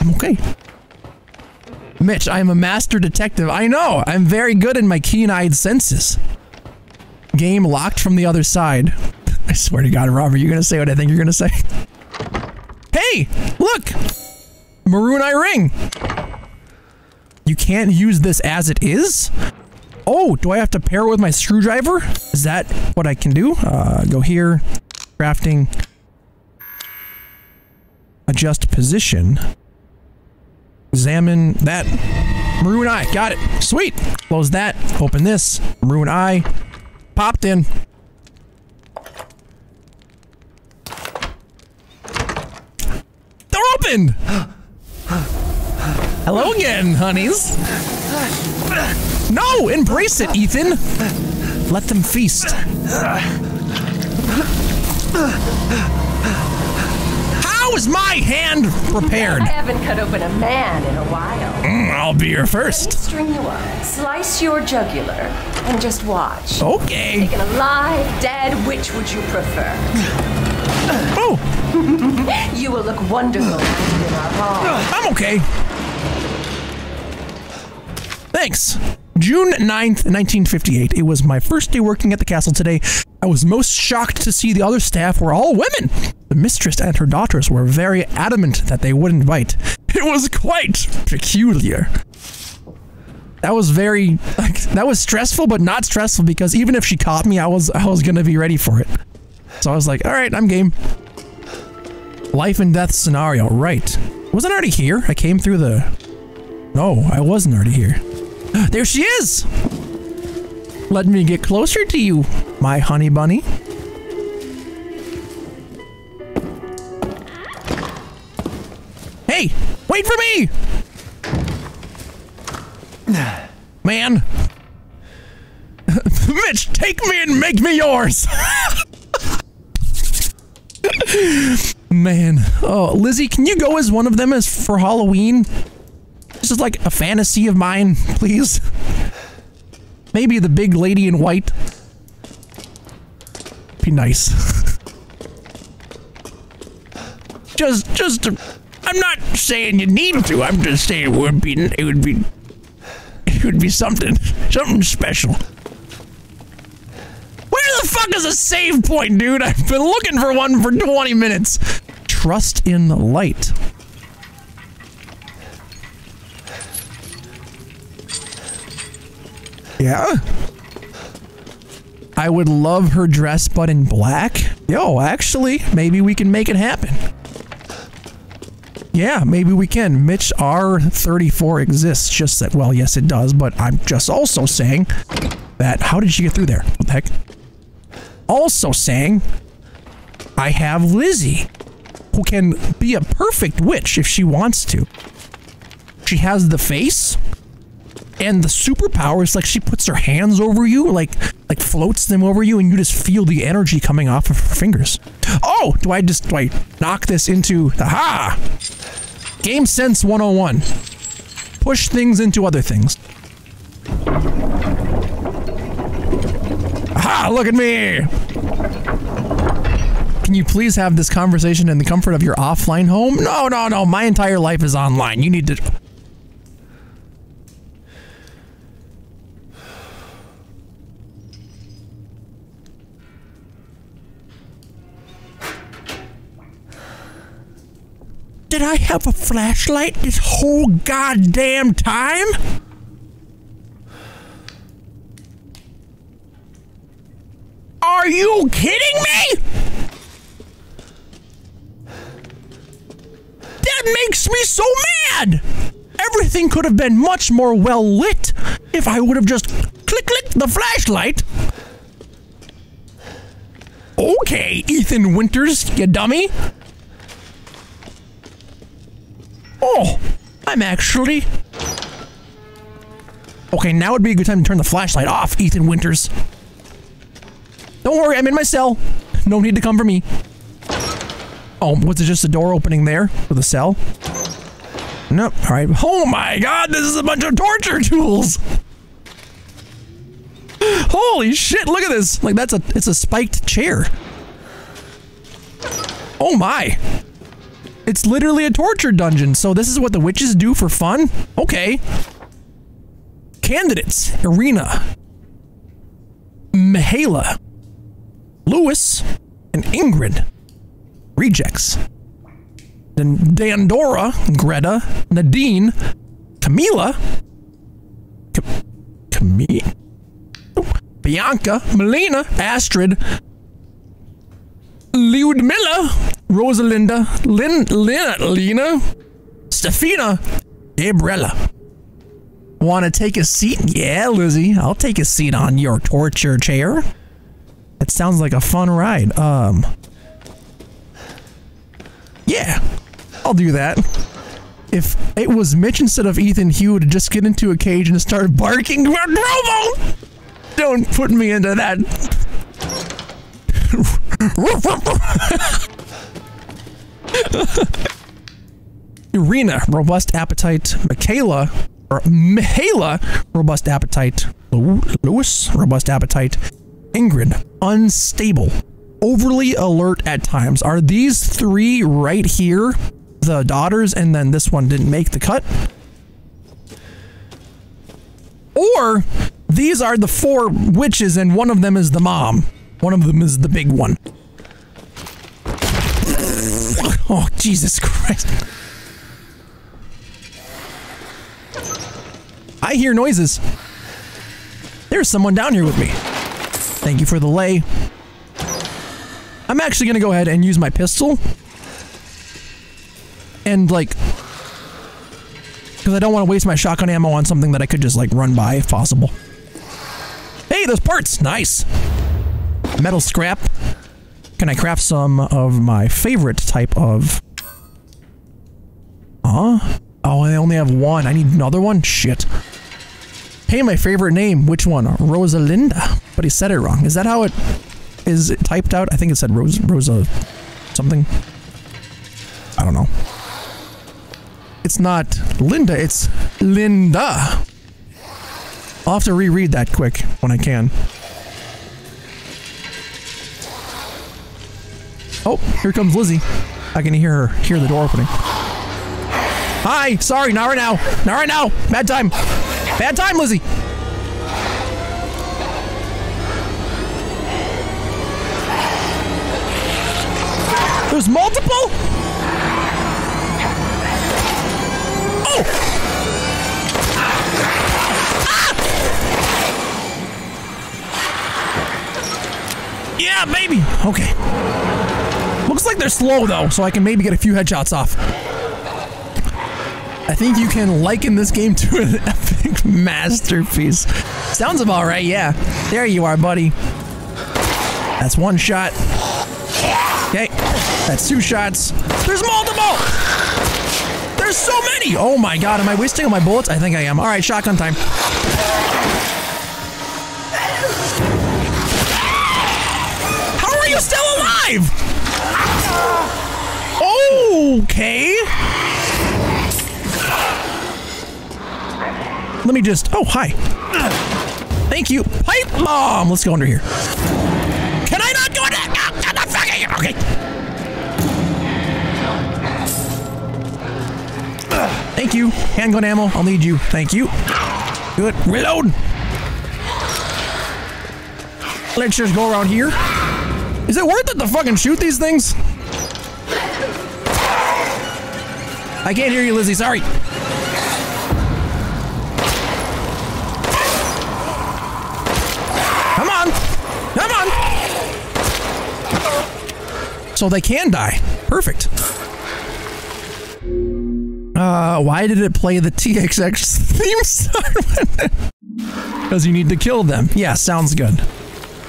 I'm okay. Mitch, I am a master detective. I know. I'm very good in my keen-eyed senses. Game locked from the other side. I swear to God, Robert, you're gonna say what I think you're gonna say. Hey, look! Maroon eye ring. You can't use this as it is? Oh, do I have to pair it with my screwdriver? Is that what I can do? Uh, go here, crafting, adjust position, examine that maroon eye. Got it. Sweet. Close that. Open this. Maroon eye. Popped in. They're open! Hello again, honeys. No! Embrace it, Ethan! Let them feast. How is my hand prepared? I haven't cut open a man in a while. Mm, I'll be your first. String you up, slice your jugular, and just watch. Okay. Taken alive, dead, which would you prefer? Oh, You will look wonderful in our hall. I'm okay. Thanks. June 9th, 1958. It was my first day working at the castle today. I was most shocked to see the other staff were all women. The mistress and her daughters were very adamant that they wouldn't bite. It was quite peculiar. That was very like that was stressful but not stressful because even if she caught me, I was I was going to be ready for it. So I was like, "All right, I'm game." Life and death scenario, right. Wasn't already here? I came through the... No, I wasn't already here. There she is! Let me get closer to you, my honey bunny. Hey, wait for me! Man. Mitch, take me and make me yours! Man. Oh, Lizzie, can you go as one of them as for Halloween? This is like a fantasy of mine, please. Maybe the big lady in white. Be nice. just, just, I'm not saying you need to. I'm just saying it would be, it would be, it would be something, something special. Where the fuck is a save point, dude? I've been looking for one for 20 minutes. Trust in light. Yeah? I would love her dress, but in black. Yo, actually, maybe we can make it happen. Yeah, maybe we can. Mitch R34 exists. Just that, well, yes, it does, but I'm just also saying that. How did she get through there? What the heck? Also saying, I have Lizzie, who can be a perfect witch if she wants to. She has the face and the superpowers like she puts her hands over you like like floats them over you and you just feel the energy coming off of her fingers. Oh do i just do i knock this into aha game sense 101 push things into other things. Aha look at me! Can you please have this conversation in the comfort of your offline home? No no no my entire life is online. You need to Did I have a flashlight this whole goddamn time? Are you kidding me? That makes me so mad! Everything could have been much more well lit if I would have just click click the flashlight. Okay, Ethan Winters, you dummy. Oh, I'm actually. Okay, now would be a good time to turn the flashlight off, Ethan Winters. Don't worry, I'm in my cell. No need to come for me. Oh, was it just a door opening there for the cell? Nope. All right. Oh my god, this is a bunch of torture tools. Holy shit, look at this. Like that's a it's a spiked chair. Oh my. It's literally a torture dungeon. So this is what the witches do for fun? Okay. Candidates. Irina. Mihaela. Lewis. And Ingrid. Rejects. Then Dandora. Greta. Nadine. Camila. Ca- Camille. Bianca. Melina. Astrid. Ludmilla, Rosalinda, Lin, Lin, Lena, Stefina, Gabriella. Want to take a seat? Yeah, Lizzie, I'll take a seat on your torture chair. That sounds like a fun ride. Um, yeah, I'll do that. If it was Mitch instead of Ethan, he would just get into a cage and start barking. Don't put me into that Irina, robust appetite. Michaela, or Mihaela, robust appetite. Lewis, robust appetite. Ingrid, unstable. Overly alert at times. Are these three right here the daughters and then this one didn't make the cut? Or these are the four witches and one of them is the mom. One of them is the big one. Oh, Jesus Christ. I hear noises. There's someone down here with me. Thank you for the lay. I'm actually going to go ahead and use my pistol. And, like... Because I don't want to waste my shotgun ammo on something that I could just, like, run by if possible. Hey, those parts! Nice! Metal scrap. Can I craft some of my favorite type of... Huh? Oh, I only have one. I need another one? Shit. Hey, my favorite name. Which one? Rosalinda. But he said it wrong. Is that how it is it typed out? I think it said Rose, Rosa something. I don't know. It's not Linda, it's Linda. I'll have to reread that quick when I can. Oh, here comes Lizzie. I can hear her, hear the door opening. Hi, sorry, not right now. Not right now. Bad time. Bad time, Lizzie. There's multiple? Oh! Ah! Yeah, baby. Okay. Looks like they're slow though, so I can maybe get a few headshots off. I think you can liken this game to an epic masterpiece. Sounds about right, yeah. There you are, buddy. That's one shot. Okay, that's two shots. There's multiple! There's so many! Oh my god, am I wasting all my bullets? I think I am. Alright, shotgun time. How are you still alive? Okay. Let me just. Oh, hi. Thank you. Pipe bomb. Let's go under here. Can I not go in there? I'm not fucking. Okay. Thank you. Handgun ammo. I'll need you. Thank you. Good. Reload. Let's just go around here. Is it worth it to fucking shoot these things? I can't hear you, Lizzie. Sorry. Come on. Come on. So they can die. Perfect. Uh, why did it play the TXX theme song? Because you need to kill them. Yeah, sounds good.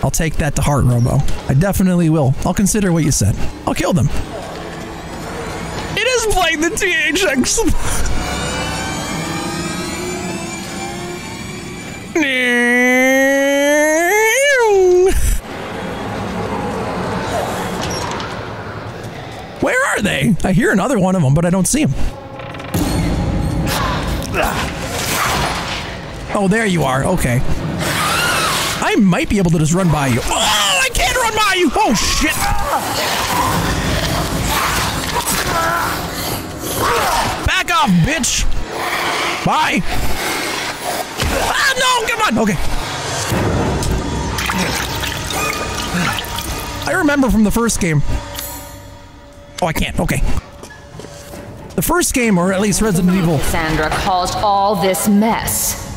I'll take that to heart, Robo. I definitely will. I'll consider what you said. I'll kill them. Is playing the THX. Where are they? I hear another one of them, but I don't see them. Oh, there you are. Okay. I might be able to just run by you. Oh, I can't run by you. Oh, shit. Off, bitch. Bye. Ah, no, come on. Okay. I remember from the first game. Oh, I can't. Okay. The first game, or at least Resident Evil. Sandra caused all this mess.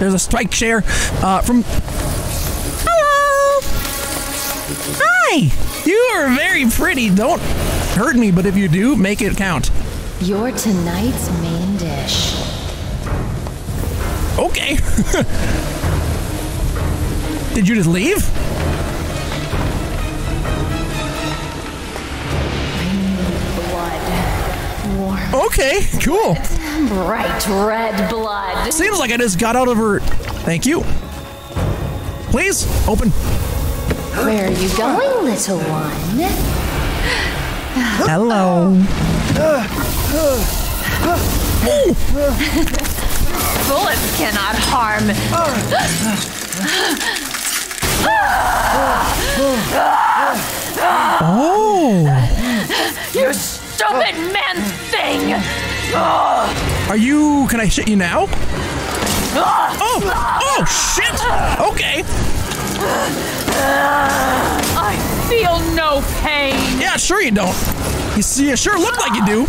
There's a strike share uh, from. Hi. You are very pretty. Don't hurt me, but if you do, make it count. You're tonight's main dish. Okay. Did you just leave? Okay, cool. bright red blood. Seems like I just got out of her. Thank you. Please open. Where are you going, little one? Hello. Bullets cannot harm. Oh, You stupid man thing! are you? Can I shit you now? Oh, oh shit. Okay. I feel no pain. Yeah, sure you don't. You see, you sure look like you do.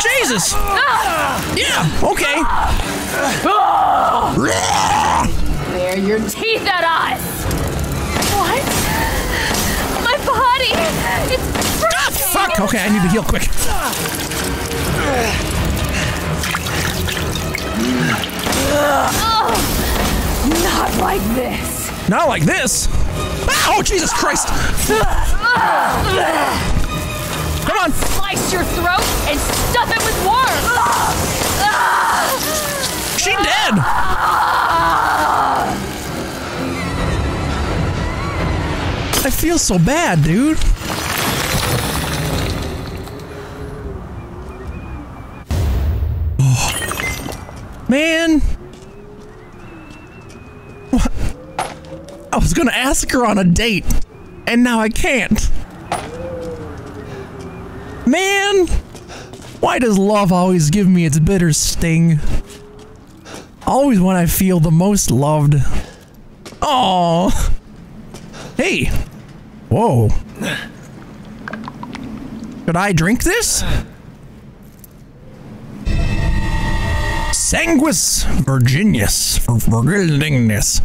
Jesus. Yeah. Okay. Bare your teeth at us! What? My body! It's Ah, fuck. Okay, I need to heal quick. Like this. Not like this. Ah, oh, Jesus Christ. Come on. Slice your throat and stuff it with worms! She dead. I feel so bad, dude. Oh. Man. Was gonna ask her on a date, and now I can't. Man, why does love always give me its bitter sting? Always when I feel the most loved. Oh. Hey. Whoa. Should I drink this? Sanguis Virginius for Virgildingness.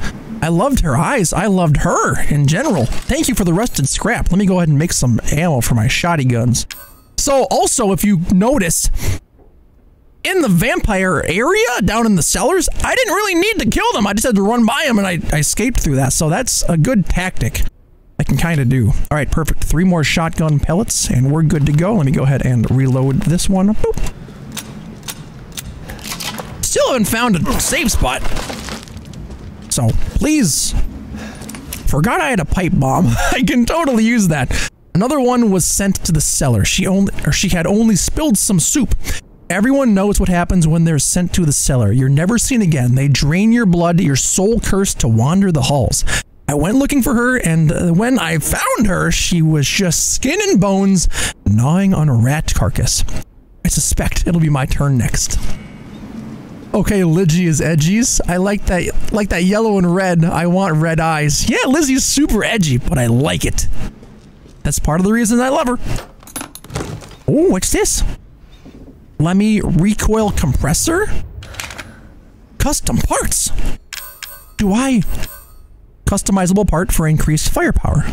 I loved her eyes. I loved her in general. Thank you for the rusted scrap. Let me go ahead and make some ammo for my shoddy guns. So, also, if you notice, in the vampire area down in the cellars, I didn't really need to kill them. I just had to run by them and I, I escaped through that. So that's a good tactic I can kind of do. All right, perfect. Three more shotgun pellets and we're good to go. Let me go ahead and reload this one. Boop. Still haven't found a safe spot. So please. Forgot I had a pipe bomb. I can totally use that. Another one was sent to the cellar. She only or she had only spilled some soup. Everyone knows what happens when they're sent to the cellar. You're never seen again. They drain your blood, your soul cursed to wander the halls. I went looking for her, and uh, when I found her, she was just skin and bones gnawing on a rat carcass. I suspect it'll be my turn next. Okay, Lizzie is edgies. I like that like that yellow and red. I want red eyes. Yeah, Lizzie's super edgy, but I like it. That's part of the reason I love her. Oh, what's this? LEMI recoil compressor? Custom parts. Do I customizable part for increased firepower?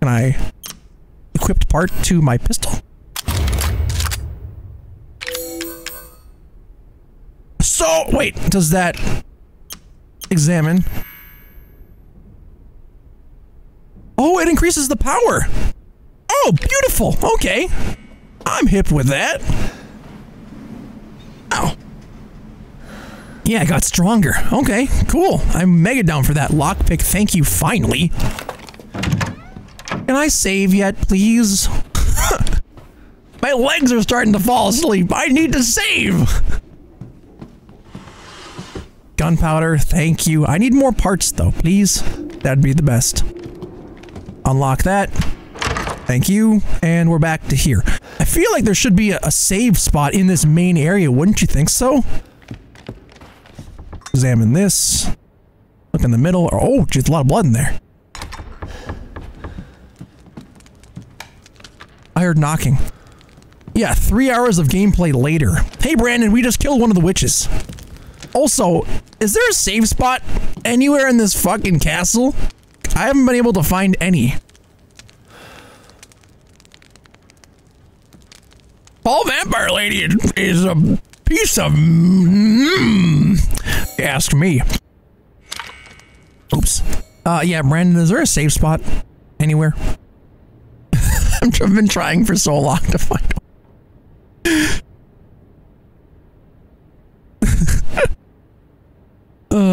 Can I equipped part to my pistol? So, wait, does that examine? Oh, it increases the power. Oh, beautiful. Okay. I'm hip with that. Ow. Yeah, I got stronger. Okay, cool. I'm mega down for that lockpick. Thank you, finally. Can I save yet, please? My legs are starting to fall asleep. I need to save. Gunpowder, thank you. I need more parts though, please. That'd be the best. Unlock that. Thank you. And we're back to here. I feel like there should be a, a save spot in this main area, wouldn't you think so? Examine this. Look in the middle. Oh, geez, a lot of blood in there. I heard knocking. Yeah, three hours of gameplay later. Hey, Brandon, we just killed one of the witches. Also, is there a safe spot anywhere in this fucking castle? I haven't been able to find any. Paul Vampire Lady is a piece of mm, ask me. Oops. Uh, yeah, Brandon, is there a safe spot anywhere? I've been trying for so long to find one.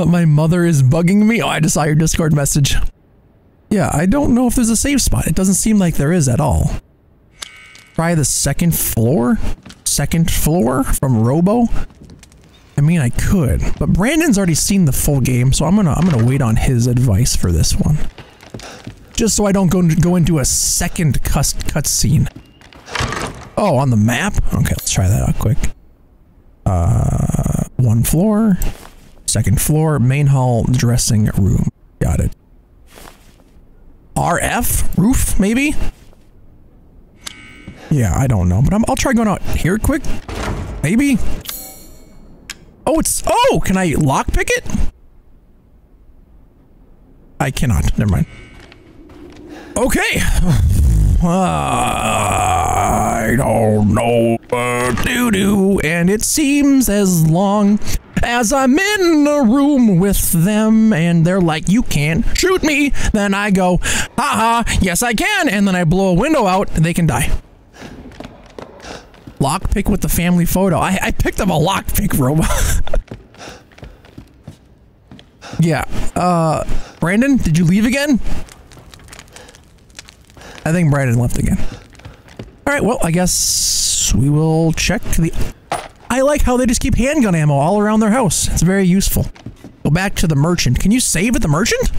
My mother is bugging me. Oh, I just saw your Discord message. Yeah, I don't know if there's a safe spot. It doesn't seem like there is at all. Try the second floor? Second floor from Robo? I mean, I could, but Brandon's already seen the full game, so I'm gonna I'm gonna wait on his advice for this one, just so I don't go go into a second cut cutscene. Oh, on the map? Okay, let's try that out quick. Uh, one floor, second floor, main hall, dressing room. Got it. RF roof maybe. Yeah, I don't know, but i will try going out here quick. Maybe. Oh, it's... Oh, can I lockpick it? I cannot. Never mind. Okay. Uh, I don't know what to do, and it seems as long as I'm in a room with them and they're like, you can't shoot me, then I go, haha, yes I can, and then I blow a window out and they can die. Lockpick with the family photo. I, I picked up a lockpick robot. yeah. Uh, Brandon, did you leave again? I think Brandon left again. All right, well, I guess we will check the... I like how they just keep handgun ammo all around their house. It's very useful. Go back to the merchant. Can you save at the merchant?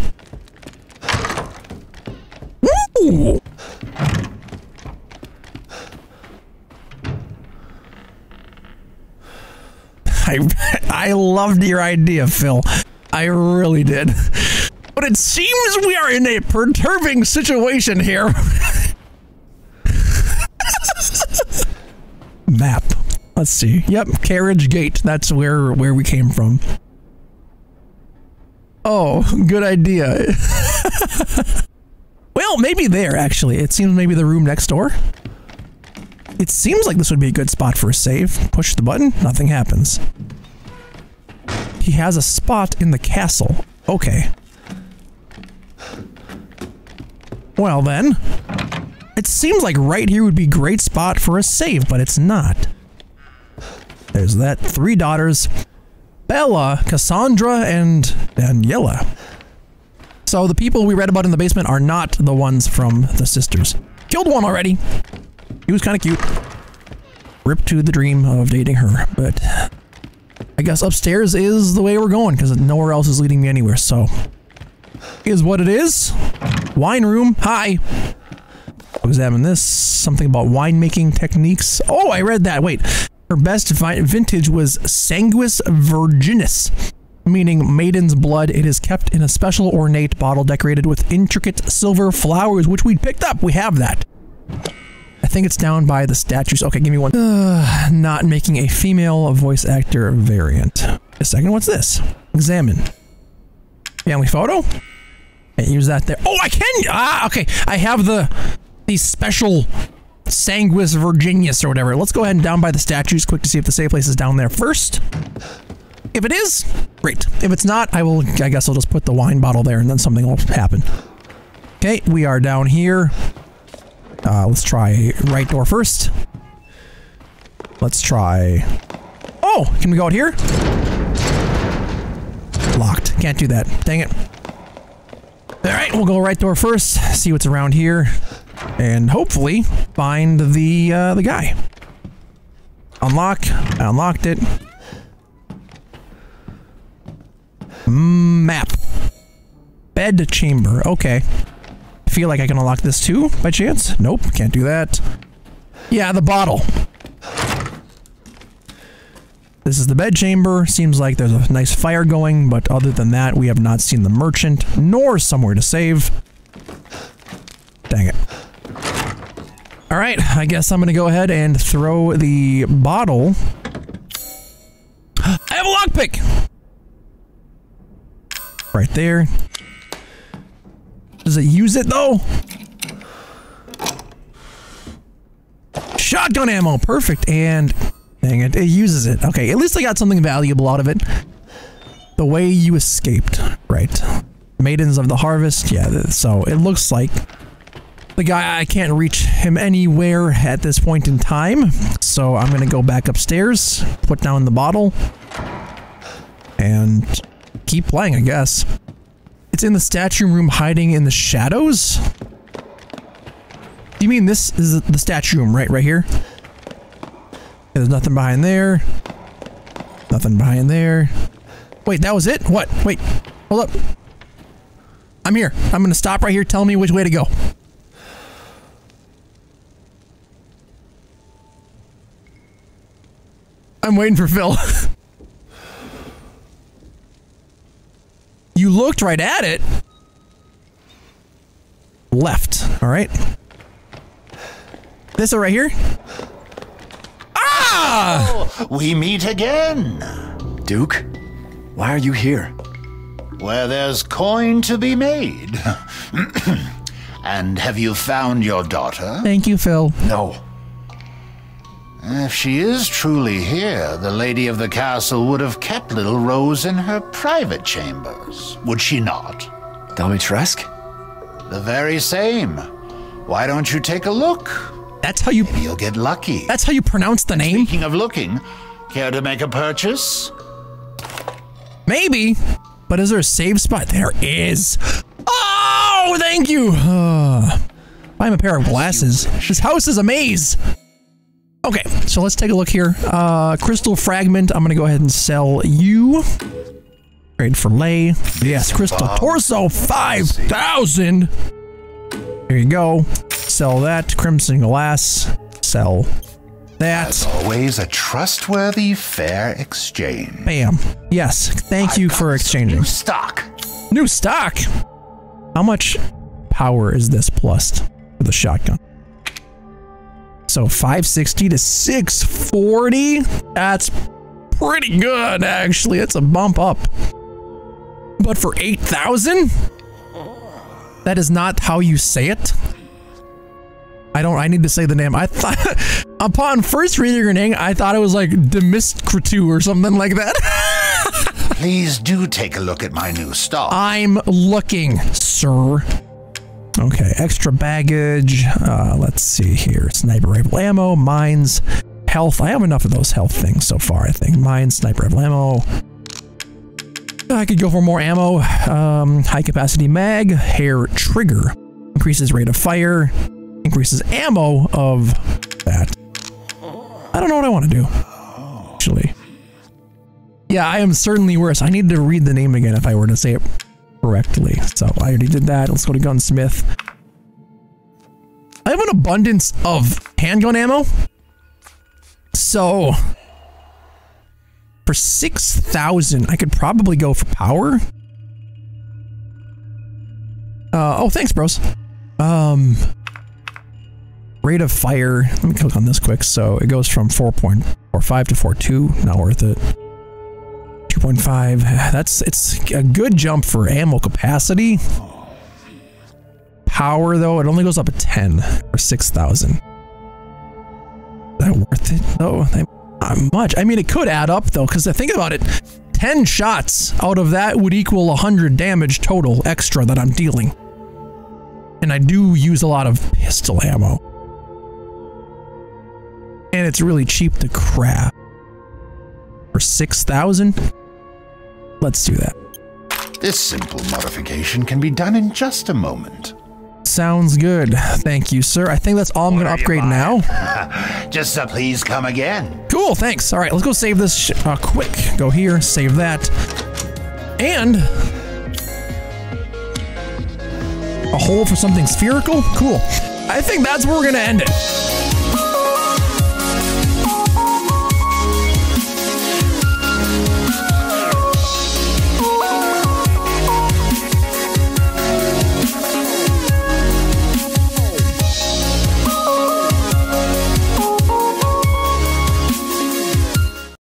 Ooh! I I loved your idea, Phil. I really did. But it seems we are in a perturbing situation here. Map. Let's see. Yep, carriage gate. That's where where we came from. Oh, good idea. well, maybe there actually. It seems maybe the room next door. It seems like this would be a good spot for a save. Push the button, nothing happens. He has a spot in the castle. Okay. Well then, it seems like right here would be great spot for a save, but it's not. There's that three daughters, Bela, Cassandra, and Daniela. So the people we read about in the basement are not the ones from the sisters. Killed one already. He was kind of cute. Ripped to the dream of dating her, but I guess upstairs is the way we're going because nowhere else is leading me anywhere, so is what it is. Wine room. Hi. Examine this. Something about winemaking techniques. Oh, I read that. Wait. Her best vintage was Sanguis Virginis, meaning maiden's blood. It is kept in a special ornate bottle decorated with intricate silver flowers, which we picked up. We have that. I think it's down by the statues. Okay, give me one. Uh, not making a female voice actor variant. A second, what's this? Examine. Family photo? Can't use that there. Oh, I can! Ah, okay. I have the the special Sanguis Virginius or whatever. Let's go ahead and down by the statues quick to see if the safe place is down there first. If it is, great. If it's not, I will, I guess I'll just put the wine bottle there and then something will happen. Okay, we are down here. Uh, let's try right door first. Let's try... Oh, can we go out here? Locked. Can't do that. Dang it. Alright, we'll go right door first, see what's around here, and hopefully find the, uh, the guy. Unlock. I unlocked it. Map. Bed chamber. Okay. feel like I can unlock this too, by chance. Nope, can't do that. Yeah, the bottle. This is the bed chamber. Seems like there's a nice fire going, but other than that, we have not seen the merchant, nor somewhere to save. Dang it. All right, I guess I'm going to go ahead and throw the bottle. I have a lockpick! Right there. Does it use it though? Shotgun ammo, perfect. And dang it, it uses it. Okay, at least I got something valuable out of it. The way you escaped, right? Maidens of the Harvest, yeah. So it looks like the guy I can't reach him anywhere at this point in time. So I'm gonna go back upstairs, put down the bottle, and keep playing, I guess. It's in the statue room hiding in the shadows? Do You mean this is the statue room, right? Right here? There's nothing behind there. Nothing behind there. Wait, that was it? What? Wait, hold up. I'm here. I'm gonna stop right here. Tell me which way to go. I'm waiting for Phil. you looked right at it. Left. All right. This one right here. Ah! Oh, we meet again. Duke, why are you here? Where there's coin to be made. and have you found your daughter? Thank you, Phil. No. If she is truly here, the lady of the castle would have kept little Rose in her private chambers, would she not? Dimitrescu? The very same. Why don't you take a look? That's how you. Maybe you'll get lucky. That's how you pronounce the name. Speaking of looking, care to make a purchase? Maybe. But is there a save spot? There is. Oh, thank you. Uh, I'm a pair of glasses. This house is a maze. Okay, so let's take a look here. Uh, crystal fragment. I'm gonna go ahead and sell you. Trade for lay. Yes, crystal torso. Five thousand. There you go. Sell that. Crimson glass. Sell that. As always, a trustworthy, fair exchange. Bam. Yes. Thank you for exchanging. New stock. New stock. How much power is this plus for the shotgun? So 560 to 640. That's pretty good, actually. It's a bump up. But for 8,000? That is not how you say it. I don't, I need to say the name. I thought, upon first reading your name, I thought it was like Demiscritu or something like that. Please do take a look at my new stock. I'm looking, sir. Okay, extra baggage. Uh, let's see here. Sniper rifle ammo, mines, health. I have enough of those health things so far, I think. Mines, sniper rifle ammo. I could go for more ammo. Um, high capacity mag, hair trigger. Increases rate of fire. Increases ammo of that. I don't know what I want to do. Actually. Yeah, I am certainly worse. I need to read the name again if I were to say it correctly. So I already did that. Let's go to gunsmith. I have an abundance of handgun ammo. So for 6,000, I could probably go for power. Uh, oh, thanks, bros. Um, rate of fire. Let me click on this quick. So it goes from 4.45 to 4.2. Not worth it. 2.5. That's it's a good jump for ammo capacity. Power though, it only goes up at 10 or 6,000. Is that worth it though? Not much. I mean, it could add up though, because I think about it. 10 shots out of that would equal 100 damage total extra that I'm dealing. And I do use a lot of pistol ammo. And it's really cheap to craft. For 6,000? Let's do that. This simple modification can be done in just a moment. Sounds good. Thank you, sir. I think that's all I'm going to upgrade now. just so please come again. Cool, thanks. All right, let's go save this uh, quick. Go here, save that. And a hole for something spherical? Cool. I think that's where we're gonna end it.